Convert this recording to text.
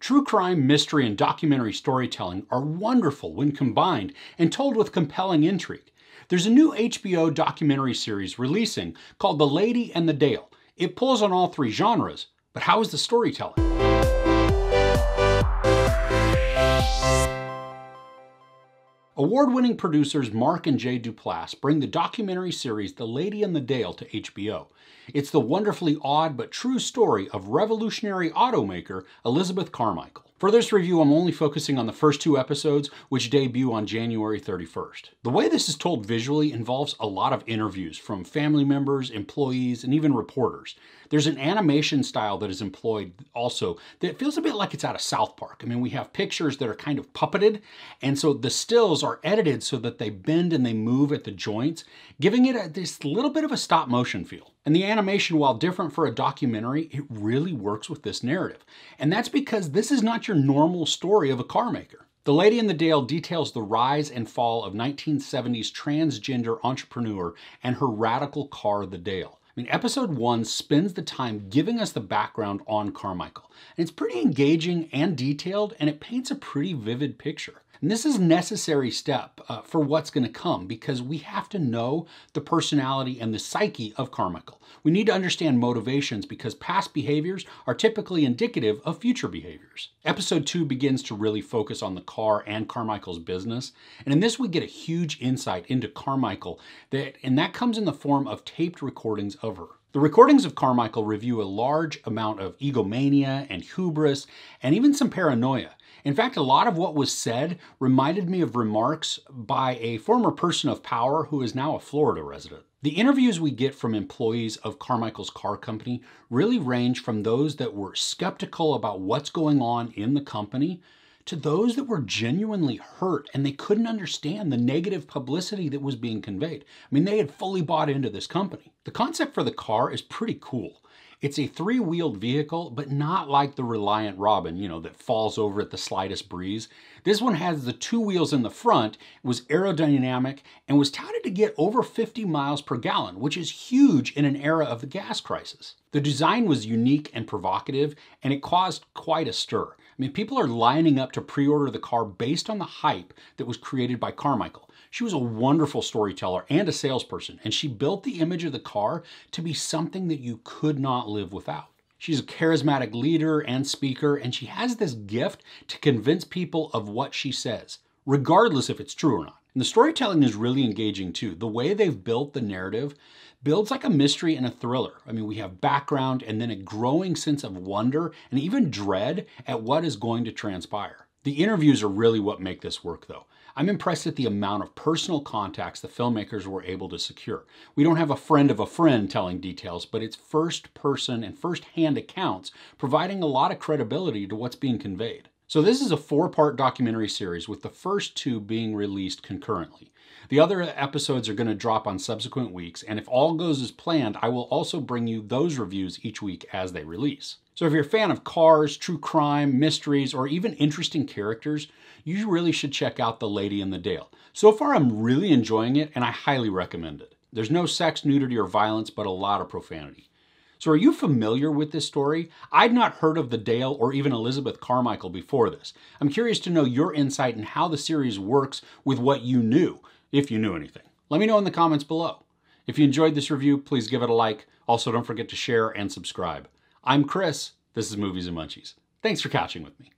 True crime, mystery, and documentary storytelling are wonderful when combined and told with compelling intrigue. There's a new HBO documentary series releasing called The Lady and the Dale. It pulls on all three genres, but how is the storytelling? Award winning producers Mark and Jay Duplass bring the documentary series The Lady and the Dale to HBO. It's the wonderfully odd but true story of revolutionary automaker Elizabeth Carmichael. For this review, I'm only focusing on the first two episodes, which debut on January 31st. The way this is told visually involves a lot of interviews from family members, employees, and even reporters. There's an animation style that is employed also that feels a bit like it's out of South Park. I mean, we have pictures that are kind of puppeted, and so the stills are edited so that they bend and they move at the joints, giving it a, this little bit of a stop motion feel. And the animation, while different for a documentary, it really works with this narrative. And that's because this is not your normal story of a car maker. The Lady and the Dale details the rise and fall of 1970s transgender entrepreneur and her radical car, the Dale. I mean, episode one spends the time giving us the background on Carmichael. And it's pretty engaging and detailed, and it paints a pretty vivid picture. And this is a necessary step uh, for what's going to come because we have to know the personality and the psyche of Carmichael. We need to understand motivations because past behaviors are typically indicative of future behaviors. Episode 2 begins to really focus on the car and Carmichael's business. And in this we get a huge insight into Carmichael that and that comes in the form of taped recordings of her. The recordings of Carmichael review a large amount of egomania and hubris and even some paranoia. In fact, a lot of what was said reminded me of remarks by a former person of power who is now a Florida resident. The interviews we get from employees of Carmichael's car company really range from those that were skeptical about what's going on in the company to those that were genuinely hurt and they couldn't understand the negative publicity that was being conveyed. I mean, they had fully bought into this company. The concept for the car is pretty cool. It's a three-wheeled vehicle, but not like the Reliant Robin, you know, that falls over at the slightest breeze. This one has the two wheels in the front, was aerodynamic, and was touted to get over 50 miles per gallon, which is huge in an era of the gas crisis. The design was unique and provocative, and it caused quite a stir. I mean, people are lining up to pre-order the car based on the hype that was created by Carmichael. She was a wonderful storyteller and a salesperson, and she built the image of the car to be something that you could not live without. She's a charismatic leader and speaker, and she has this gift to convince people of what she says, regardless if it's true or not. And the storytelling is really engaging too. The way they've built the narrative builds like a mystery and a thriller. I mean, we have background and then a growing sense of wonder and even dread at what is going to transpire. The interviews are really what make this work though. I'm impressed at the amount of personal contacts the filmmakers were able to secure. We don't have a friend of a friend telling details, but it's first person and first hand accounts providing a lot of credibility to what's being conveyed. So this is a four-part documentary series with the first two being released concurrently. The other episodes are going to drop on subsequent weeks, and if all goes as planned, I will also bring you those reviews each week as they release. So if you're a fan of cars, true crime, mysteries, or even interesting characters, you really should check out The Lady and the Dale. So far, I'm really enjoying it, and I highly recommend it. There's no sex, nudity, or violence, but a lot of profanity. So are you familiar with this story? I'd not heard of the Dale or even Elizabeth Carmichael before this. I'm curious to know your insight in how the series works with what you knew, if you knew anything. Let me know in the comments below. If you enjoyed this review, please give it a like. Also, don't forget to share and subscribe. I'm Chris. This is Movies and Munchies. Thanks for catching with me.